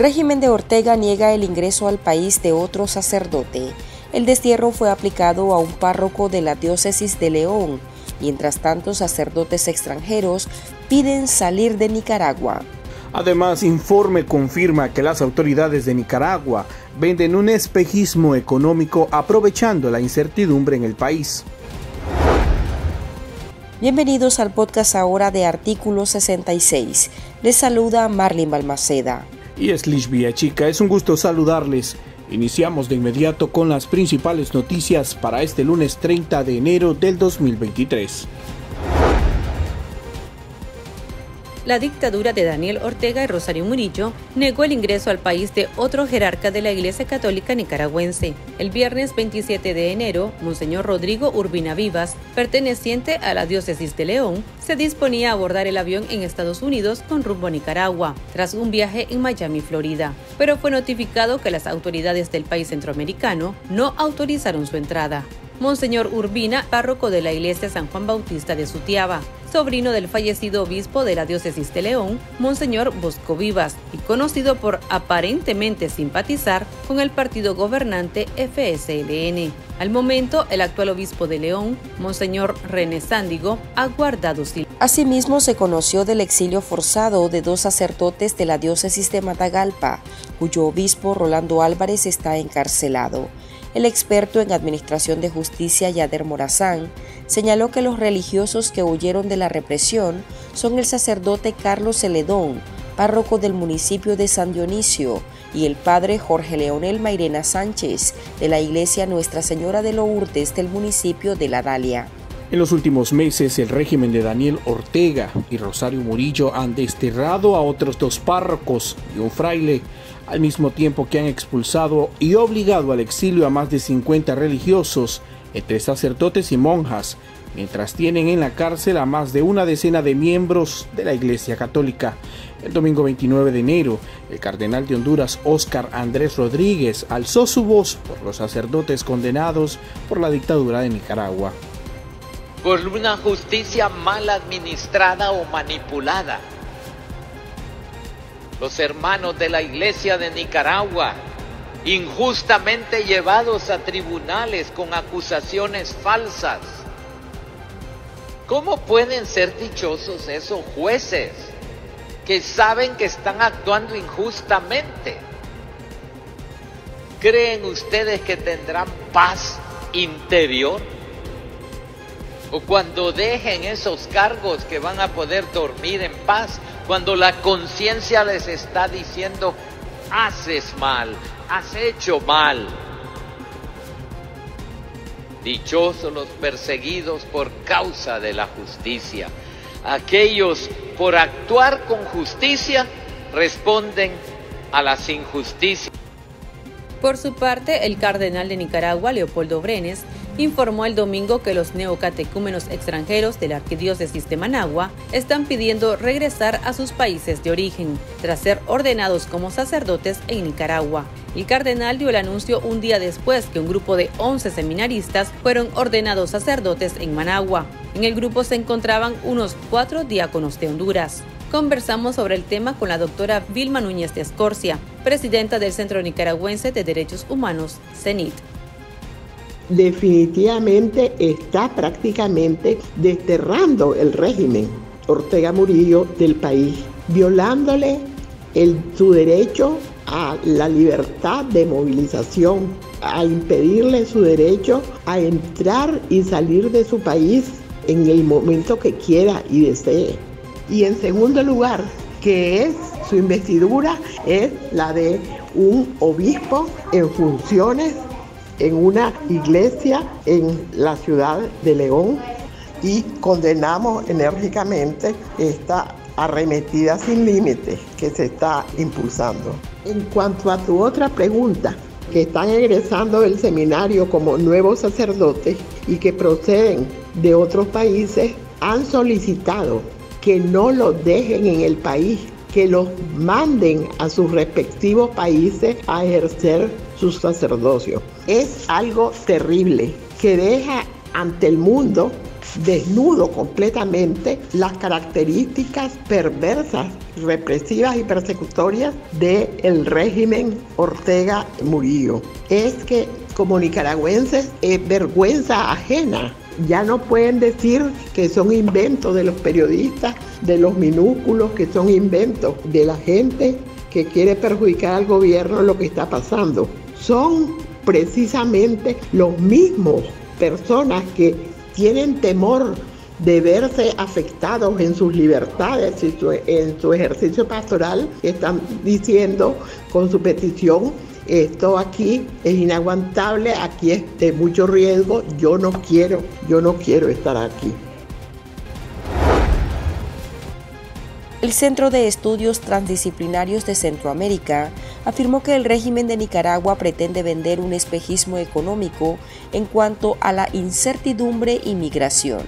Régimen de Ortega niega el ingreso al país de otro sacerdote. El destierro fue aplicado a un párroco de la diócesis de León. Mientras tanto, sacerdotes extranjeros piden salir de Nicaragua. Además, informe confirma que las autoridades de Nicaragua venden un espejismo económico aprovechando la incertidumbre en el país. Bienvenidos al podcast ahora de Artículo 66. Les saluda Marlene Balmaceda. Y es Lish Chica, es un gusto saludarles. Iniciamos de inmediato con las principales noticias para este lunes 30 de enero del 2023. La dictadura de Daniel Ortega y Rosario Murillo negó el ingreso al país de otro jerarca de la Iglesia Católica nicaragüense. El viernes 27 de enero, Monseñor Rodrigo Urbina Vivas, perteneciente a la diócesis de León, se disponía a abordar el avión en Estados Unidos con rumbo a Nicaragua, tras un viaje en Miami, Florida. Pero fue notificado que las autoridades del país centroamericano no autorizaron su entrada. Monseñor Urbina, párroco de la iglesia San Juan Bautista de Sutiaba, sobrino del fallecido obispo de la diócesis de León, Monseñor Bosco Vivas, y conocido por aparentemente simpatizar con el partido gobernante FSLN. Al momento, el actual obispo de León, Monseñor René Sándigo, ha guardado silencio. Asimismo, se conoció del exilio forzado de dos sacerdotes de la diócesis de Matagalpa, cuyo obispo Rolando Álvarez está encarcelado. El experto en Administración de Justicia Yader Morazán señaló que los religiosos que huyeron de la represión son el sacerdote Carlos Celedón, párroco del municipio de San Dionisio, y el padre Jorge Leonel Mairena Sánchez, de la iglesia Nuestra Señora de Lourdes del municipio de La Dalia. En los últimos meses, el régimen de Daniel Ortega y Rosario Murillo han desterrado a otros dos párrocos y un fraile, al mismo tiempo que han expulsado y obligado al exilio a más de 50 religiosos, entre sacerdotes y monjas, mientras tienen en la cárcel a más de una decena de miembros de la Iglesia Católica. El domingo 29 de enero, el cardenal de Honduras, Óscar Andrés Rodríguez, alzó su voz por los sacerdotes condenados por la dictadura de Nicaragua por una justicia mal administrada o manipulada. Los hermanos de la iglesia de Nicaragua, injustamente llevados a tribunales con acusaciones falsas. ¿Cómo pueden ser dichosos esos jueces que saben que están actuando injustamente? ¿Creen ustedes que tendrán paz interior? O cuando dejen esos cargos que van a poder dormir en paz, cuando la conciencia les está diciendo, haces mal, has hecho mal. Dichosos los perseguidos por causa de la justicia. Aquellos por actuar con justicia responden a las injusticias. Por su parte, el cardenal de Nicaragua, Leopoldo Brenes, informó el domingo que los neocatecúmenos extranjeros de la Arquidiócesis de Managua están pidiendo regresar a sus países de origen, tras ser ordenados como sacerdotes en Nicaragua. El cardenal dio el anuncio un día después que un grupo de 11 seminaristas fueron ordenados sacerdotes en Managua. En el grupo se encontraban unos cuatro diáconos de Honduras. Conversamos sobre el tema con la doctora Vilma Núñez de Escorcia, presidenta del Centro Nicaragüense de Derechos Humanos, CENIT definitivamente está prácticamente desterrando el régimen Ortega Murillo del país, violándole su derecho a la libertad de movilización, a impedirle su derecho a entrar y salir de su país en el momento que quiera y desee. Y en segundo lugar, que es su investidura, es la de un obispo en funciones en una iglesia en la ciudad de León y condenamos enérgicamente esta arremetida sin límites que se está impulsando. En cuanto a tu otra pregunta, que están egresando del seminario como nuevos sacerdotes y que proceden de otros países, han solicitado que no los dejen en el país, que los manden a sus respectivos países a ejercer su sacerdocio. Es algo terrible que deja ante el mundo desnudo completamente las características perversas, represivas y persecutorias del régimen Ortega Murillo. Es que como nicaragüenses es vergüenza ajena. Ya no pueden decir que son inventos de los periodistas, de los minúsculos, que son inventos de la gente que quiere perjudicar al gobierno lo que está pasando. Son precisamente los mismos personas que tienen temor de verse afectados en sus libertades y en su ejercicio pastoral, están diciendo con su petición, esto aquí es inaguantable, aquí es de mucho riesgo, yo no quiero, yo no quiero estar aquí. El Centro de Estudios Transdisciplinarios de Centroamérica afirmó que el régimen de Nicaragua pretende vender un espejismo económico en cuanto a la incertidumbre y migración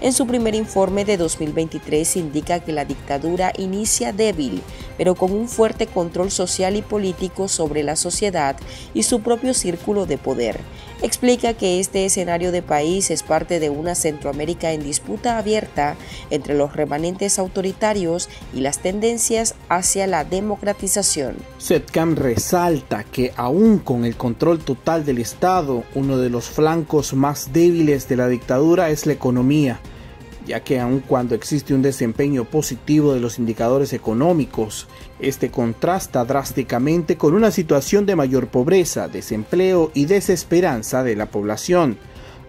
en su primer informe de 2023 indica que la dictadura inicia débil, pero con un fuerte control social y político sobre la sociedad y su propio círculo de poder. Explica que este escenario de país es parte de una Centroamérica en disputa abierta entre los remanentes autoritarios y las tendencias hacia la democratización. SETCAM resalta que aún con el control total del Estado, uno de los flancos más débiles de la dictadura es la economía ya que aun cuando existe un desempeño positivo de los indicadores económicos, este contrasta drásticamente con una situación de mayor pobreza, desempleo y desesperanza de la población.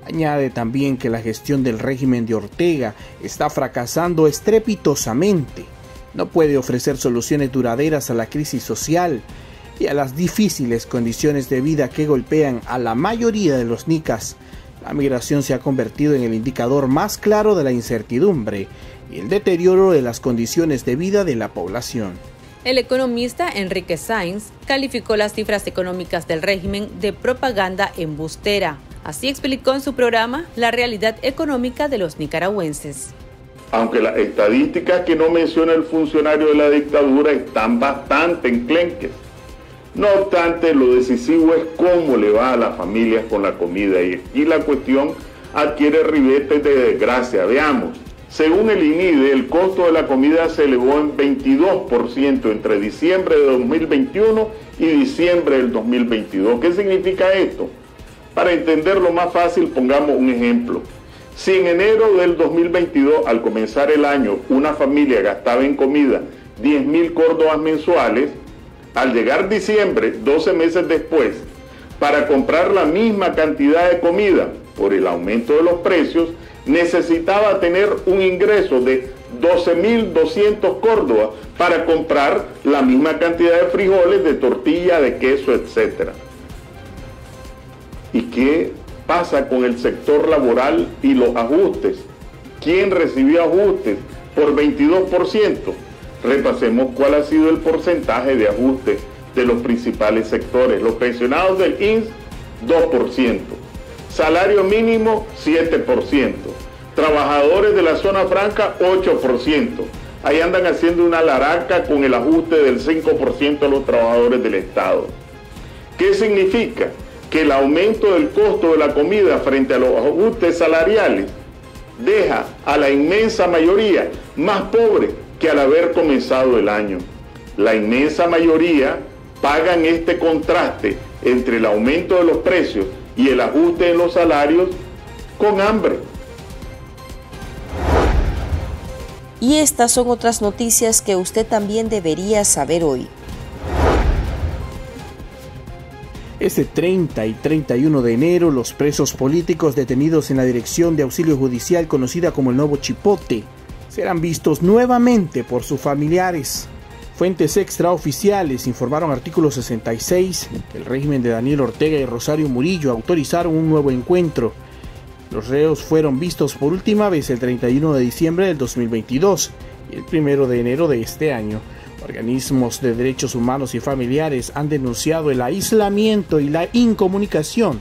Añade también que la gestión del régimen de Ortega está fracasando estrepitosamente. No puede ofrecer soluciones duraderas a la crisis social y a las difíciles condiciones de vida que golpean a la mayoría de los nicas la migración se ha convertido en el indicador más claro de la incertidumbre y el deterioro de las condiciones de vida de la población. El economista Enrique Sainz calificó las cifras económicas del régimen de propaganda embustera. Así explicó en su programa la realidad económica de los nicaragüenses. Aunque las estadísticas que no menciona el funcionario de la dictadura están bastante enclenques, no obstante, lo decisivo es cómo le va a las familias con la comida y aquí la cuestión adquiere ribetes de desgracia. Veamos, según el INIDE, el costo de la comida se elevó en 22% entre diciembre de 2021 y diciembre del 2022. ¿Qué significa esto? Para entenderlo más fácil, pongamos un ejemplo. Si en enero del 2022, al comenzar el año, una familia gastaba en comida 10 mil córdobas mensuales, al llegar diciembre, 12 meses después, para comprar la misma cantidad de comida por el aumento de los precios, necesitaba tener un ingreso de 12.200 córdobas para comprar la misma cantidad de frijoles, de tortilla, de queso, etc. ¿Y qué pasa con el sector laboral y los ajustes? ¿Quién recibió ajustes por 22%? Repasemos cuál ha sido el porcentaje de ajuste de los principales sectores. Los pensionados del INS, 2%. Salario mínimo, 7%. Trabajadores de la zona franca, 8%. Ahí andan haciendo una laraca con el ajuste del 5% de los trabajadores del Estado. ¿Qué significa? Que el aumento del costo de la comida frente a los ajustes salariales deja a la inmensa mayoría más pobre que al haber comenzado el año. La inmensa mayoría pagan este contraste entre el aumento de los precios y el ajuste en los salarios con hambre. Y estas son otras noticias que usted también debería saber hoy. Este 30 y 31 de enero, los presos políticos detenidos en la Dirección de Auxilio Judicial conocida como el Nuevo Chipote serán vistos nuevamente por sus familiares. Fuentes extraoficiales informaron artículo 66 que el régimen de Daniel Ortega y Rosario Murillo autorizaron un nuevo encuentro. Los reos fueron vistos por última vez el 31 de diciembre del 2022 y el 1 de enero de este año. Organismos de derechos humanos y familiares han denunciado el aislamiento y la incomunicación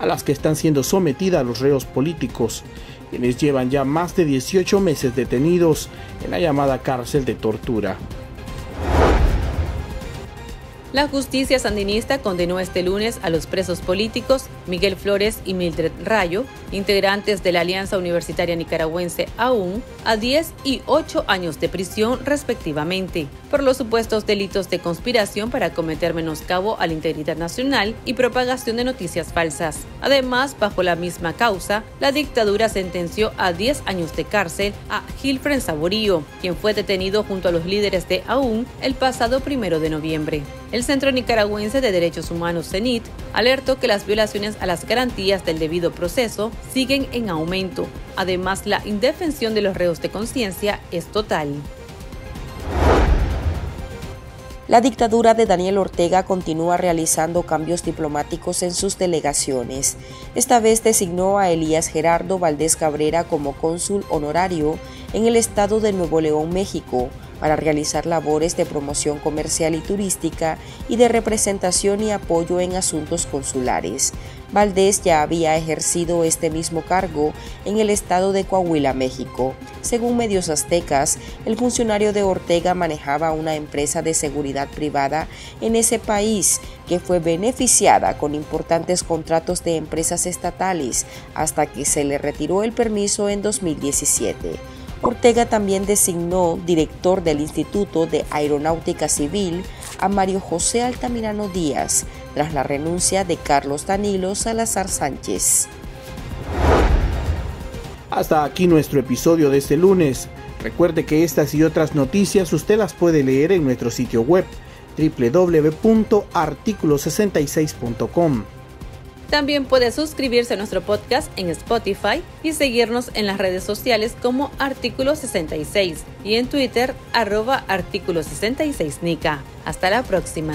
a las que están siendo sometidas los reos políticos quienes llevan ya más de 18 meses detenidos en la llamada cárcel de tortura. La justicia sandinista condenó este lunes a los presos políticos Miguel Flores y Mildred Rayo, integrantes de la Alianza Universitaria Nicaragüense AUN, a 10 y 8 años de prisión respectivamente, por los supuestos delitos de conspiración para cometer menoscabo a la integridad nacional y propagación de noticias falsas. Además, bajo la misma causa, la dictadura sentenció a 10 años de cárcel a Gilfren Saborío, quien fue detenido junto a los líderes de AUN el pasado primero de noviembre. El Centro Nicaragüense de Derechos Humanos, CENIT, alertó que las violaciones a las garantías del debido proceso siguen en aumento. Además, la indefensión de los reos de conciencia es total. La dictadura de Daniel Ortega continúa realizando cambios diplomáticos en sus delegaciones. Esta vez designó a Elías Gerardo Valdés Cabrera como cónsul honorario en el estado de Nuevo León, México, para realizar labores de promoción comercial y turística y de representación y apoyo en asuntos consulares. Valdés ya había ejercido este mismo cargo en el estado de Coahuila, México. Según medios aztecas, el funcionario de Ortega manejaba una empresa de seguridad privada en ese país que fue beneficiada con importantes contratos de empresas estatales hasta que se le retiró el permiso en 2017. Ortega también designó director del Instituto de Aeronáutica Civil a Mario José Altamirano Díaz tras la renuncia de Carlos Danilo Salazar Sánchez. Hasta aquí nuestro episodio de este lunes. Recuerde que estas y otras noticias usted las puede leer en nuestro sitio web www.articulo66.com. También puede suscribirse a nuestro podcast en Spotify y seguirnos en las redes sociales como Artículo 66 y en Twitter arroba Artículo 66 Nica. Hasta la próxima.